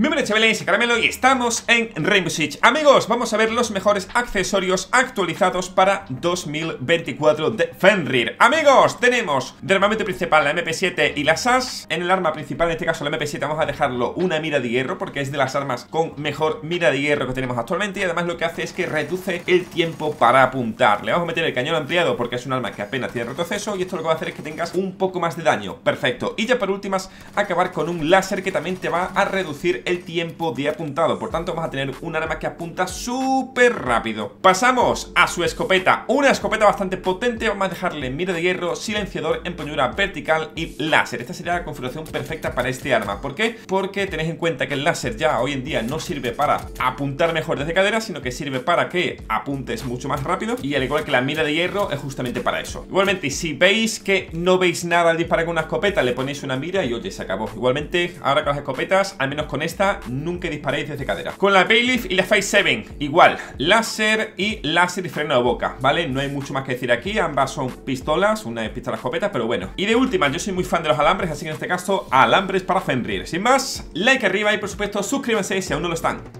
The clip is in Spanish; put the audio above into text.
Bienvenidos chavales, Caramelo y estamos en Rainbow Six. Amigos, vamos a ver los mejores accesorios actualizados para 2024 de Fenrir. Amigos, tenemos de armamento principal la MP7 y la SAS En el arma principal, en este caso la MP7, vamos a dejarlo una mira de hierro Porque es de las armas con mejor mira de hierro que tenemos actualmente Y además lo que hace es que reduce el tiempo para apuntar. Le vamos a meter el cañón ampliado porque es un arma que apenas tiene retroceso Y esto lo que va a hacer es que tengas un poco más de daño. Perfecto, y ya por últimas, acabar con un láser que también te va a reducir el tiempo de apuntado. Por tanto vamos a tener un arma que apunta súper rápido. Pasamos a su escopeta. Una escopeta bastante potente. Vamos a dejarle mira de hierro, silenciador, empuñadura vertical y láser. Esta sería la configuración perfecta para este arma. ¿Por qué? Porque tenéis en cuenta que el láser ya hoy en día no sirve para apuntar mejor desde cadera Sino que sirve para que apuntes mucho más rápido. Y al igual que la mira de hierro es justamente para eso. Igualmente si veis que no veis nada al disparar con una escopeta Le ponéis una mira y oye, se acabó. Igualmente ahora con las escopetas, al menos con esta nunca disparéis desde cadera. Con la Bayleaf y la Phase 7, igual. Láser y láser y freno de boca, ¿vale? No hay mucho más que decir aquí, ambas son pistolas Una es pistola escopeta, pero bueno. Y de última, yo soy muy fan de los alambres, así que en este caso Alambres para Fenrir. Sin más, like arriba y por supuesto suscríbanse si aún no lo están